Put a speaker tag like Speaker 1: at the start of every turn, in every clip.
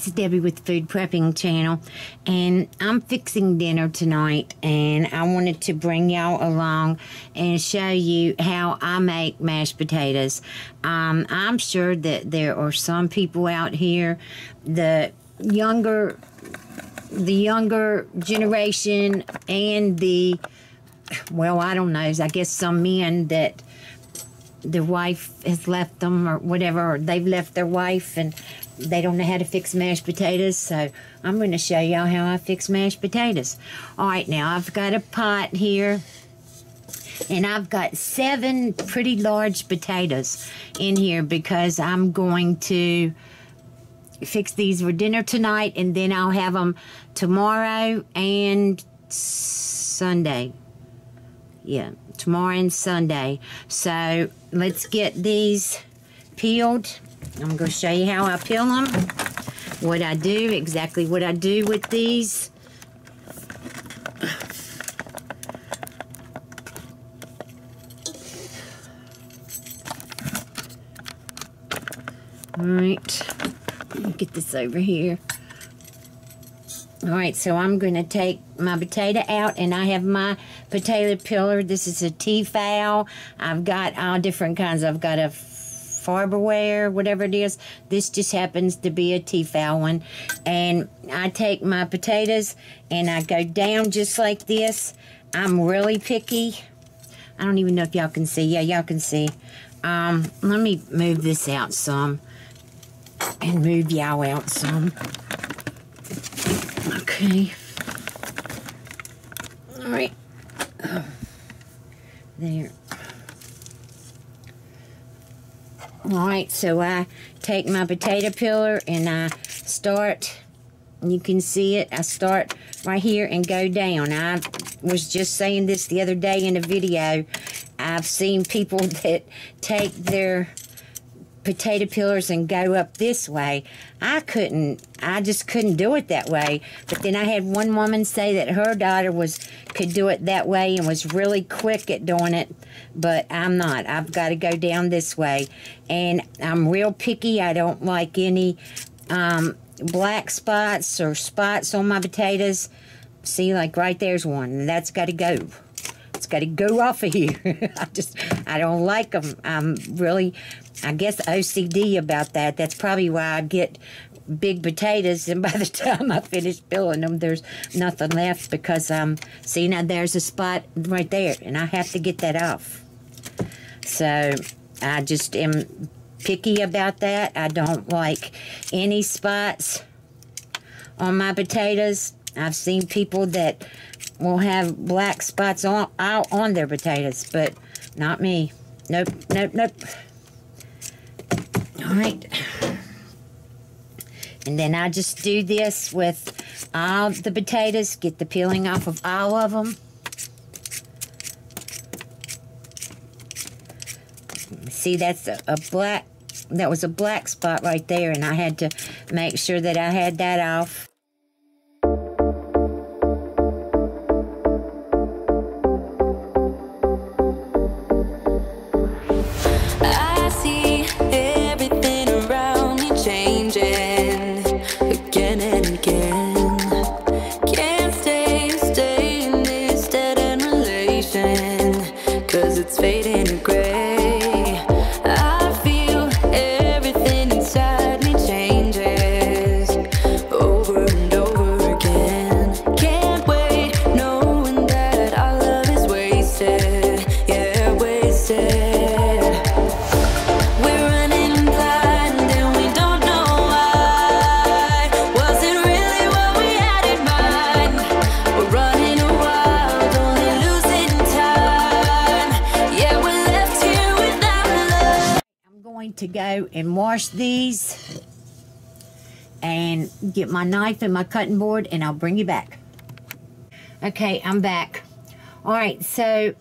Speaker 1: this
Speaker 2: is Debbie with the Food Prepping Channel, and I'm fixing dinner tonight, and I wanted to bring y'all along and show you how I make mashed potatoes. Um, I'm sure that there are some people out here, the younger, the younger generation, and the well, I don't know. I guess some men that their wife has left them or whatever, or they've left their wife and they don't know how to fix mashed potatoes. So I'm going to show y'all how I fix mashed potatoes. All right, now I've got a pot here. And I've got seven pretty large potatoes in here because I'm going to fix these for dinner tonight and then I'll have them tomorrow and Sunday yeah, tomorrow and Sunday. So let's get these peeled. I'm going to show you how I peel them, what I do, exactly what I do with these. All right, get this over here. All right, so I'm going to take my potato out, and I have my potato peeler. This is a Tefal. I've got all different kinds. I've got a Farberware, whatever it is. This just happens to be a Tefal one. And I take my potatoes, and I go down just like this. I'm really picky. I don't even know if y'all can see. Yeah, y'all can see. Um, let me move this out some and move y'all out some. Okay. All right. There. All right, so I take my potato peeler and I start, you can see it, I start right here and go down. I was just saying this the other day in a video. I've seen people that take their potato peelers and go up this way. I couldn't, I just couldn't do it that way. But then I had one woman say that her daughter was could do it that way and was really quick at doing it. But I'm not. I've got to go down this way. And I'm real picky. I don't like any um, black spots or spots on my potatoes. See, like right there's one. That's got to go. It's got to go off of here. I just, I don't like them. I'm really, I guess, OCD about that. That's probably why I get big potatoes, and by the time I finish peeling them, there's nothing left because, I'm um, see, now there's a spot right there, and I have to get that off. So I just am picky about that. I don't like any spots on my potatoes. I've seen people that will have black spots on on their potatoes, but not me. Nope, nope, nope. All right. And then I just do this with all the potatoes, get the peeling off of all of them. See, that's a, a black, that was a black spot right there, and I had to make sure that I had that off. To go and wash these and get my knife and my cutting board and I'll bring you back. Okay, I'm back. All right, so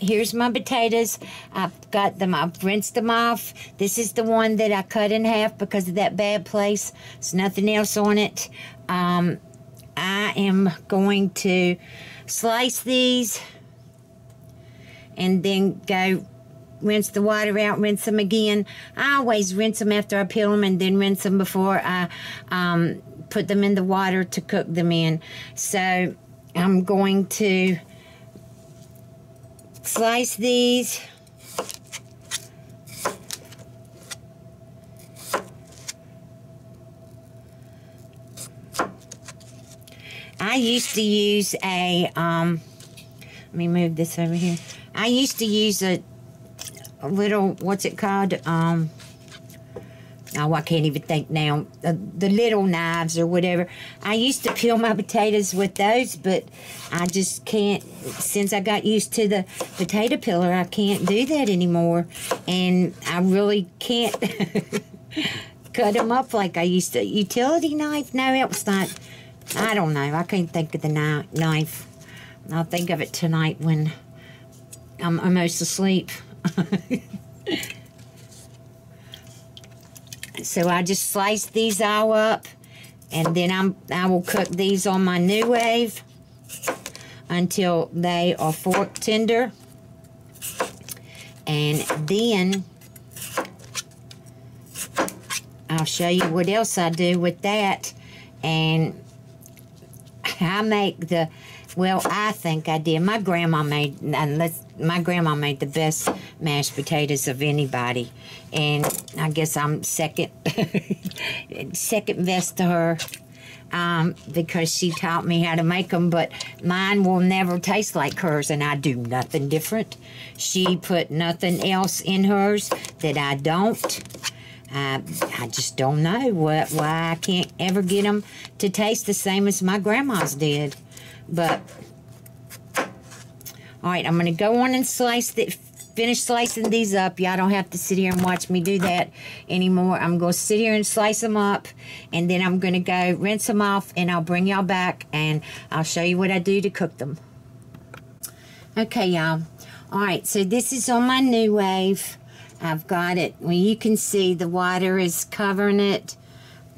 Speaker 2: here's my potatoes. I've got them, I've rinsed them off. This is the one that I cut in half because of that bad place. There's nothing else on it. Um, I am going to slice these and then go rinse the water out, rinse them again. I always rinse them after I peel them and then rinse them before I um, put them in the water to cook them in. So I'm going to slice these. I used to use a, um, let me move this over here. I used to use a, a little, what's it called? Um, oh, I can't even think now. The, the little knives or whatever. I used to peel my potatoes with those, but I just can't. Since I got used to the potato peeler, I can't do that anymore, and I really can't cut them up like I used to. Utility knife? No, it was not. I don't know. I can't think of the kni- knife. I'll think of it tonight when I'm almost asleep. So I just slice these all up and then I'm I will cook these on my NuWave until they are fork tender. And then I'll show you what else I do with that. And I make the well, I think I did. My grandma made, my grandma made the best mashed potatoes of anybody, and I guess I'm second, second best to her, um, because she taught me how to make them. But mine will never taste like hers, and I do nothing different. She put nothing else in hers that I don't. I, I just don't know what why I can't ever get them to taste the same as my grandma's did. But, all right, I'm going to go on and slice the, finish slicing these up. Y'all don't have to sit here and watch me do that anymore. I'm going to sit here and slice them up, and then I'm going to go rinse them off, and I'll bring y'all back, and I'll show you what I do to cook them. Okay, y'all. All right, so this is on my NuWave. I've got it. Well, you can see the water is covering it.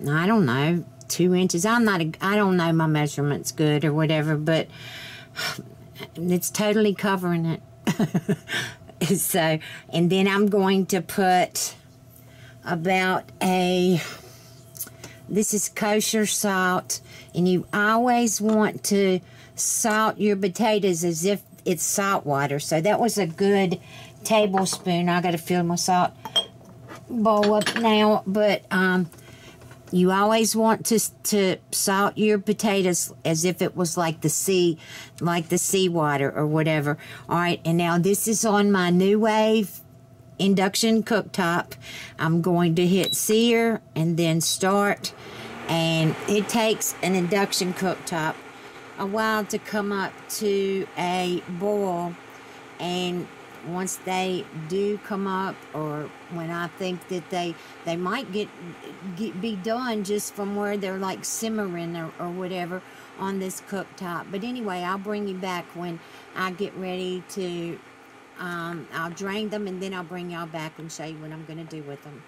Speaker 2: I don't know, two inches. I'm not, a, I don't know my measurements good or whatever, but it's totally covering it. so, and then I'm going to put about a, this is kosher salt, and you always want to salt your potatoes as if it's salt water. So that was a good tablespoon. I got to fill my salt bowl up now, but um, you always want to to salt your potatoes as if it was like the sea, like the seawater or whatever. All right, and now this is on my NuWave induction cooktop. I'm going to hit sear and then start, and it takes an induction cooktop a while to come up to a boil, and once they do come up or when I think that they they might get, get be done just from where they're like simmering or, or whatever on this cooktop. But anyway I'll bring you back when I get ready to um, I'll drain them and then I'll bring y'all back and show you what I'm going to do with them.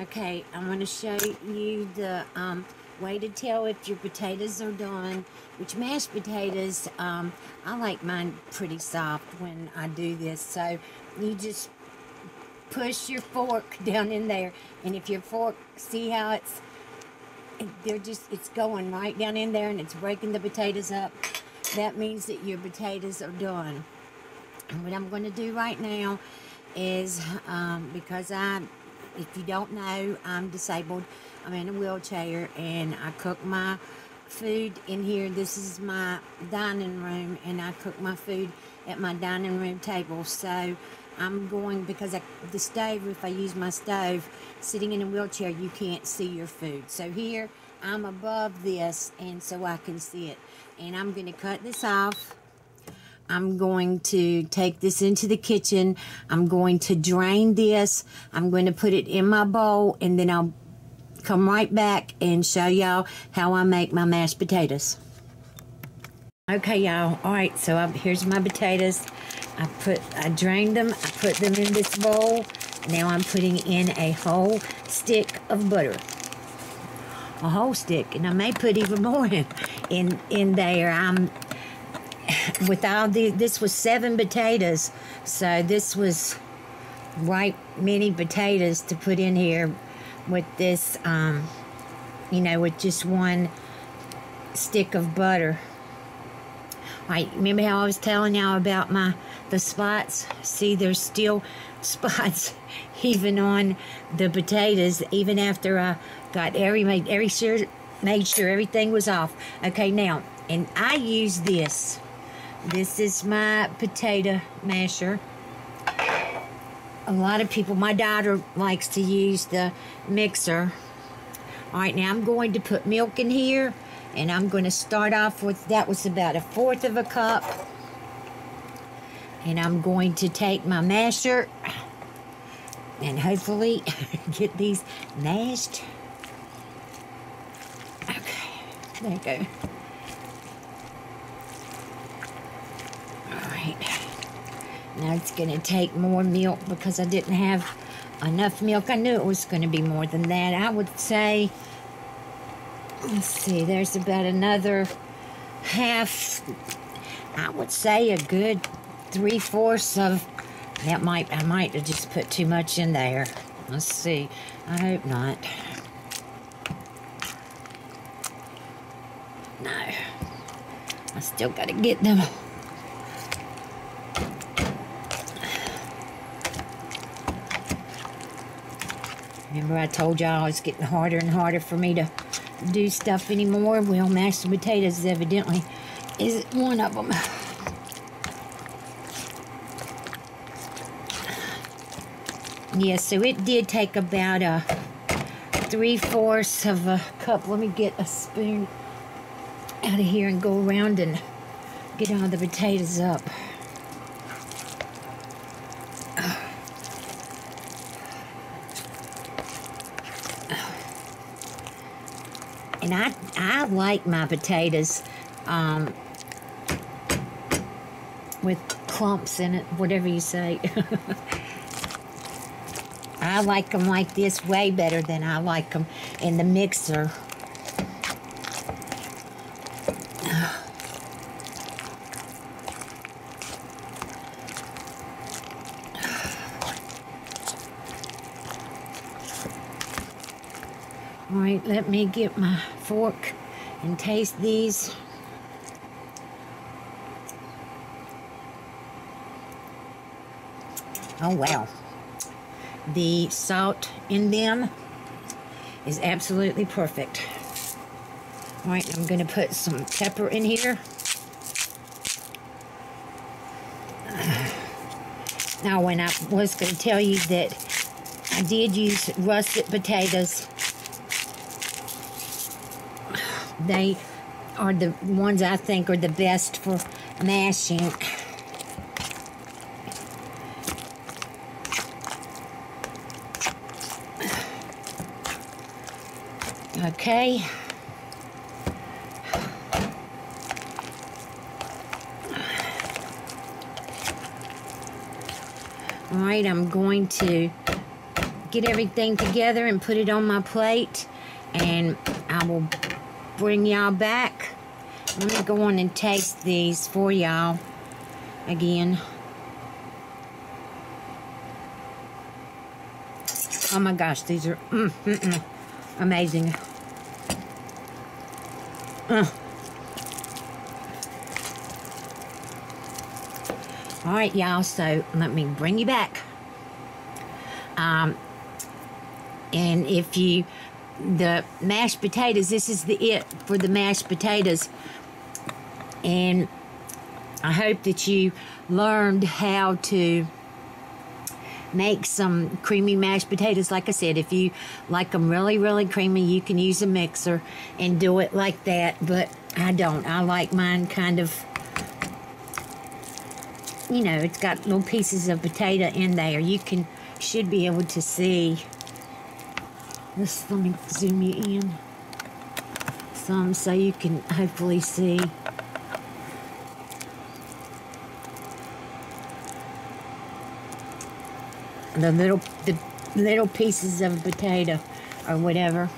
Speaker 2: Okay I'm to show you the um, way to tell if your potatoes are done which mashed potatoes um, I like mine pretty soft when I do this. So you just push your fork down in there and if your fork see how it's they're just it's going right down in there and it's breaking the potatoes up. That means that your potatoes are done. And what I'm going to do right now is um, because I if you don't know I'm disabled I'm in a wheelchair and I cook my food in here. This is my dining room and I cook my food at my dining room table. So I'm going, because I, the stove, if I use my stove, sitting in a wheelchair, you can't see your food. So here, I'm above this and so I can see it. And I'm going to cut this off. I'm going to take this into the kitchen. I'm going to drain this. I'm going to put it in my bowl and then I'll come right back and show y'all how I make my mashed potatoes. Okay, y'all. All right, so I, here's my potatoes. I put, I drained them. I put them in this bowl. Now I'm putting in a whole stick of butter. A whole stick, and I may put even more in in, in there. I'm with all the this was seven potatoes, so this was right many potatoes to put in here with this, um, you know, with just one stick of butter. Right, remember how I was telling y'all about my the spots? See, there's still spots even on the potatoes, even after I got every made every sure made sure everything was off. Okay, now, and I use this. This is my potato masher. A lot of people, my daughter likes to use the mixer. All right, now I'm going to put milk in here and I'm going to start off with that was about a fourth of a cup. And I'm going to take my masher and hopefully get these mashed. Okay, there you go. All right. Now it's going to take more milk because I didn't have enough milk. I knew it was going to be more than that. I would say let's see, there's about another half, I would say a good three fourths of, that might, I might have just put too much in there. Let's see, I hope not. No, I still got to get them. Remember I told y'all it's getting harder and harder for me to do stuff anymore. Well, mashed potatoes evidently is one of them. Yeah, so it did take about a three-fourths of a cup. Let me get a spoon out of here and go around and get all the potatoes up. And I I like my potatoes um, with clumps in it, whatever you say. I like them like this way better than I like them in the mixer. All right, let me get my fork and taste these. Oh, wow. The salt in them is absolutely perfect. All right, I'm going to put some pepper in here. Now, when I was going to tell you that I did use russet potatoes they are the ones I think are the best for mashing. Okay. All right, I'm going to get everything together and put it on my plate and I will bring y'all back. Let me go on and taste these for y'all again. Oh my gosh, these are mm, mm, mm, amazing. Uh. All right, y'all, so let me bring you back. Um, and if you the mashed potatoes. This is the it for the mashed potatoes. And I hope that you learned how to make some creamy mashed potatoes. Like I said, if you like them really, really creamy, you can use a mixer and do it like that. But I don't. I like mine kind of, you know, it's got little pieces of potato in there. You can, should be able to see let me zoom you in some so you can hopefully see. The little the little pieces of potato or whatever.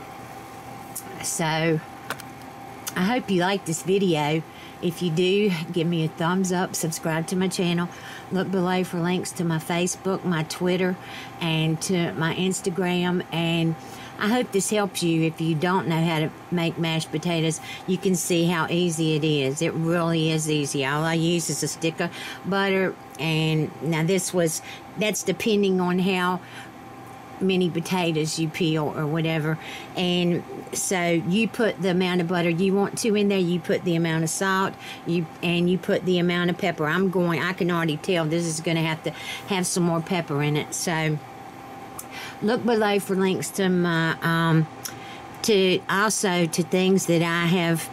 Speaker 2: So I hope you like this video If you do, give me a thumbs up, subscribe to my channel. Look below for links to my Facebook, my Twitter, and to my Instagram. And I hope this helps you if you don't know how to make mashed potatoes. You can see how easy it is. It really is easy. All I use is a stick of butter. And now this was, that's depending on how many potatoes you peel or whatever. And so you put the amount of butter you want to in there, you put the amount of salt, you and you put the amount of pepper. I'm going I can already tell this is gonna have to have some more pepper in it. So look below for links to my um to also to things that I have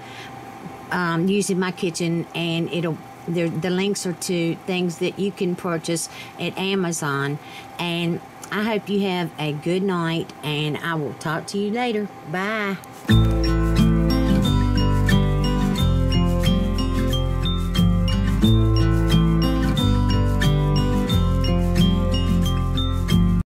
Speaker 2: um, used in my kitchen and it'll the links are to things that you can purchase at Amazon and I hope you have a good night and I will talk to you later. Bye.